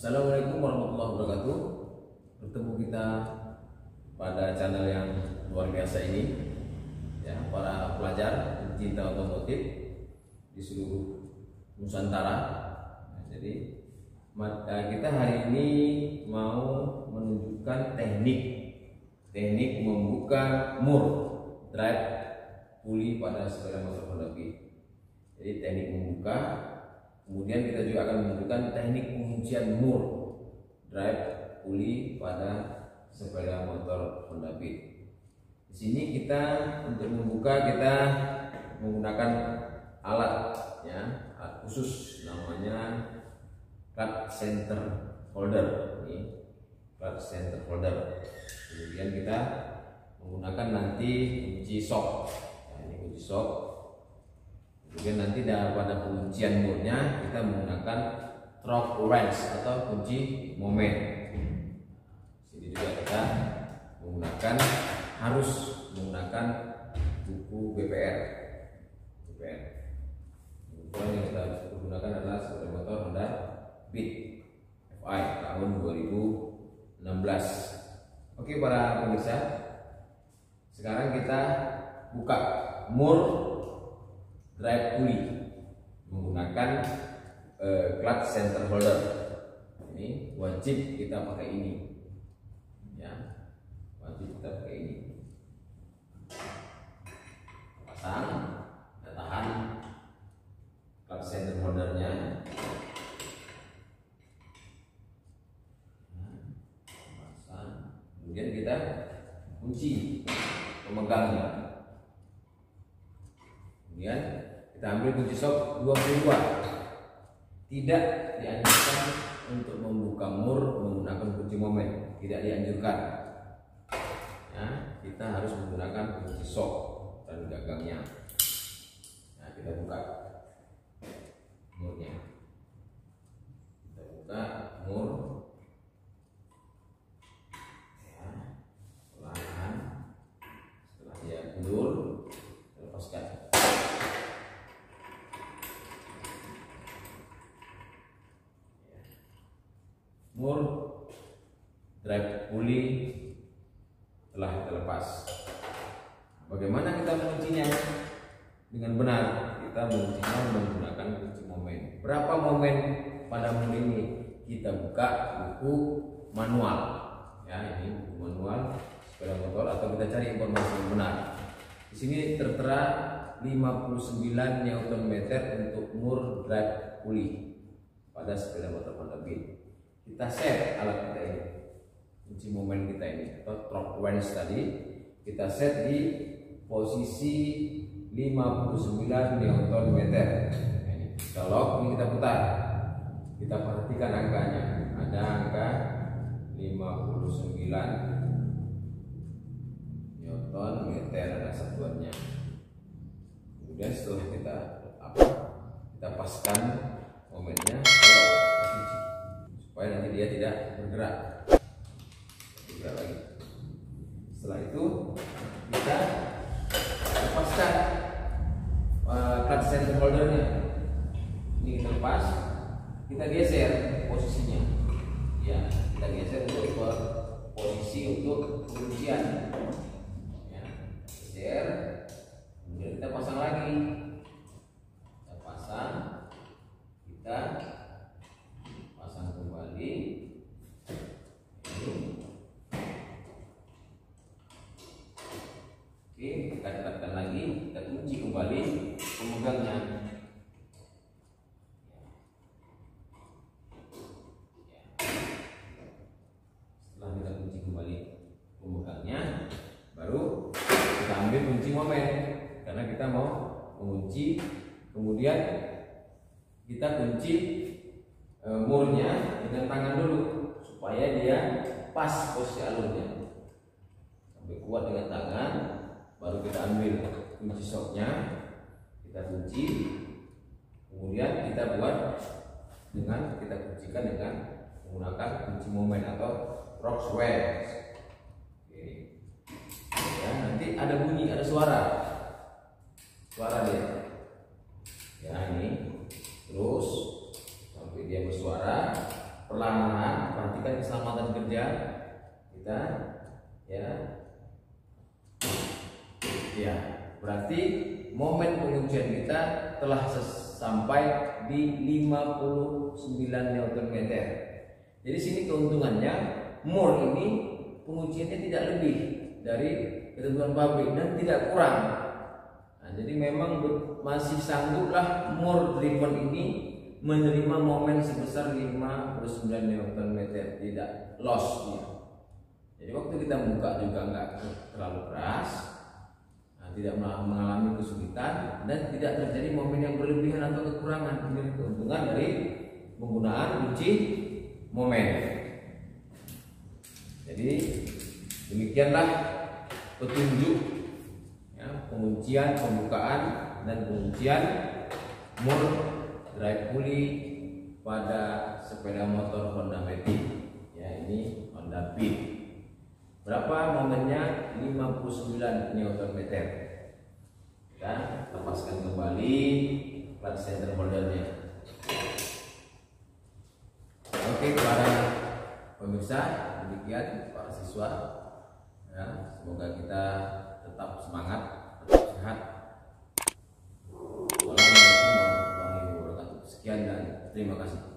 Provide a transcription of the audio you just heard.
Assalamualaikum warahmatullahi wabarakatuh. Bertemu kita pada channel yang luar biasa ini, ya para pelajar pencinta otomotif di seluruh Nusantara. Nah, jadi maka kita hari ini mau menunjukkan teknik teknik membuka mur drive puli pada sepeda motor Honda. Jadi teknik membuka Kemudian kita juga akan menunjukkan teknik penguncian mur drive puli pada sepeda motor Honda Beat. Di sini kita untuk membuka kita menggunakan alat ya, alat khusus namanya clutch center holder ini clutch center holder. Kemudian kita menggunakan nanti kunci sok. Nah, ini kunci sok Kemudian nanti pada penguncian murnya kita menggunakan torque wrench atau kunci momen. Sini juga kita menggunakan harus menggunakan buku BPR. BPR. Kemudian yang kita gunakan adalah sepeda motor Honda Beat FI tahun 2016. Oke para pemirsa, sekarang kita buka mur drive pulley menggunakan uh, clutch center holder. Ini wajib kita pakai ini. Ya wajib kita pakai ini. Pasang kita tahan clutch center holdernya. Pasang. Kemudian kita kunci pemegangnya ambil kunci sok 22 tidak dianjurkan untuk membuka mur menggunakan kunci momen. Tidak dianjurkan. Ya, kita harus menggunakan kunci sok dan gagangnya nah kita buka murnya kita buka mur mur drive pulley telah terlepas. Bagaimana kita menguncinya? Dengan benar, kita menguncinya menggunakan kunci momen. Berapa momen pada mur ini? Kita buka buku manual. Ya, ini buku manual sepeda motor atau kita cari informasi yang benar. Di sini tertera 59 Nm untuk mur drive pulley pada sepeda motor Honda Beat kita set alat kita ini kunci momen kita ini atau torque wrench tadi kita set di posisi 59 Newton meter. Nah, kita lock ini kita putar. Kita perhatikan angkanya. Ada angka 59 Newton meter ada satuannya. Kemudian setelah kita apa kita paskan momennya supaya nanti dia tidak bergerak setelah itu kita lepaskan uh, clutch center holdernya. Ini kita lepas kita geser posisinya. Ya kita geser untuk posisi untuk penguncian ya geser kemudian kita pasang lagi kita pasang kita ambil kunci momen. Karena kita mau mengunci kemudian kita kunci e, murnya dengan tangan dulu supaya dia pas posisi alurnya. Sampai kuat dengan tangan baru kita ambil kunci soknya kita kunci kemudian kita buat dengan kita kuncikan dengan menggunakan kunci momen atau rock nanti ada bunyi ada suara. Suara dia. Ya ini. Terus sampai dia bersuara perlahan perhatikan keselamatan kerja kita ya. Ya berarti momen penguncian kita telah sampai di 59 Newton meter. Jadi sini keuntungannya more ini pengunciannya tidak lebih dari ketentuan pabrik dan tidak kurang. Nah, jadi memang masih sangguplah more driven ini menerima momen sebesar 59 Newton meter tidak loss dia jadi waktu kita buka juga nggak terlalu keras nah, tidak mengalami kesulitan dan tidak terjadi momen yang berlebihan atau kekurangan. Ini keuntungan dari penggunaan kunci momen. Jadi demikianlah petunjuk ya, penguncian pembukaan dan penguncian mur drive pulley pada sepeda motor Honda Matic ya ini Honda Beat. Berapa momennya? 59 Nm ya lepaskan kembali clutch center holdernya. Oke para pemirsa demikian para siswa ya semoga kita tetap semangat tetap sehat Sekian dan terima kasih.